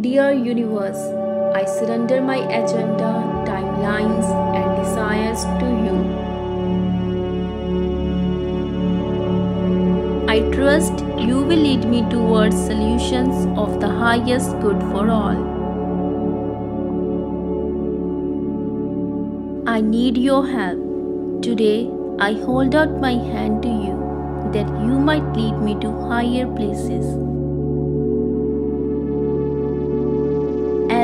Dear universe, I surrender my agenda, timelines, and desires to you. I trust you will lead me towards solutions of the highest good for all. I need your help. Today, I hold out my hand to you that you might lead me to higher places.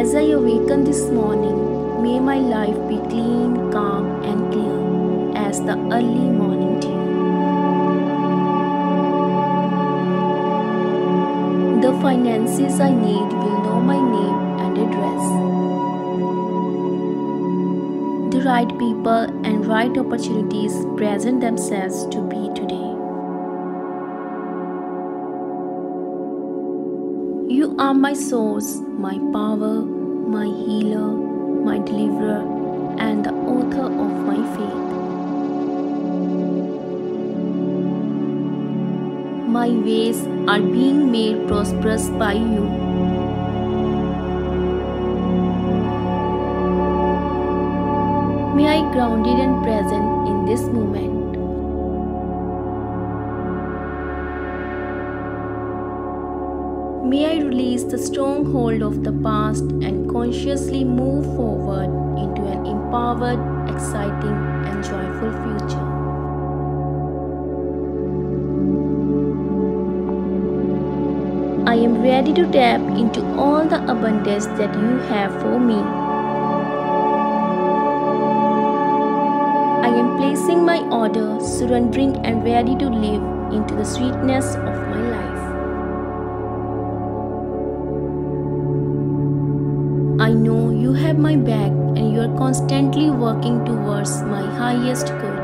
As I awaken this morning, may my life be clean, calm, and clear as the early morning dew. The finances I need will know my name and address. The right people and right opportunities present themselves to be today. You are my source, my power, my healer, my deliverer, and the author of my faith. My ways are being made prosperous by you. May I be grounded and present in this moment. May I release the stronghold of the past and consciously move forward into an empowered, exciting, and joyful future. I am ready to tap into all the abundance that you have for me. I am placing my order, surrendering, and ready to live into the sweetness of I know you have my back and you are constantly working towards my highest goal.